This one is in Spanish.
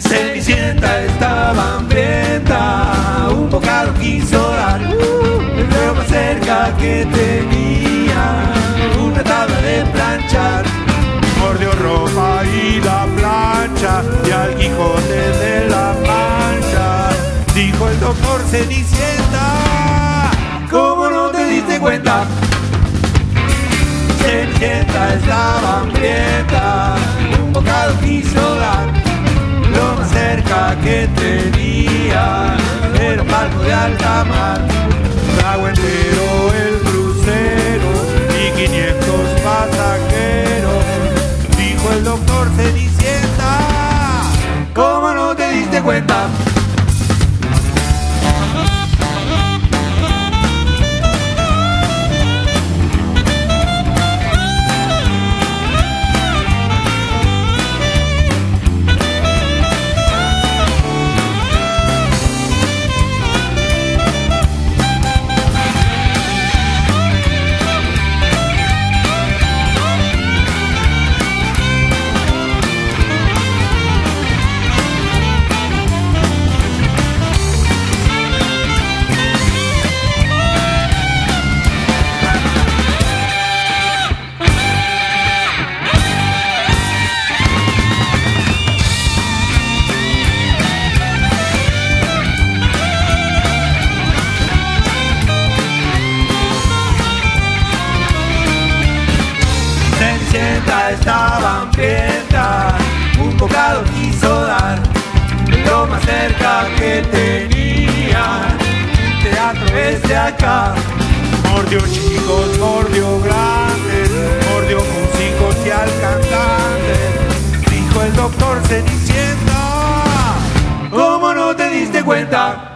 Cenicienta estaba hambrienta, un bocado quiso dar, el más cerca que tenía, una tabla de planchar. Mordió ropa y la plancha, y al Quijote de la Mancha, dijo el doctor Cenicienta, ¿cómo no te diste cuenta? Cenicienta estaba hambrienta, un bocado quiso dar, que tenía era un barco de alta mar, trago entero el crucero y 500 pasajeros, dijo el doctor Cenicienta, ¿cómo no te diste cuenta? Cenicienta estaba hambrienta, un bocado quiso dar, lo más cerca que tenía, un teatro desde acá. Mordió chicos, mordió grandes, mordió músicos y al cantante, dijo el doctor Cenicienta, ¿cómo no te diste cuenta?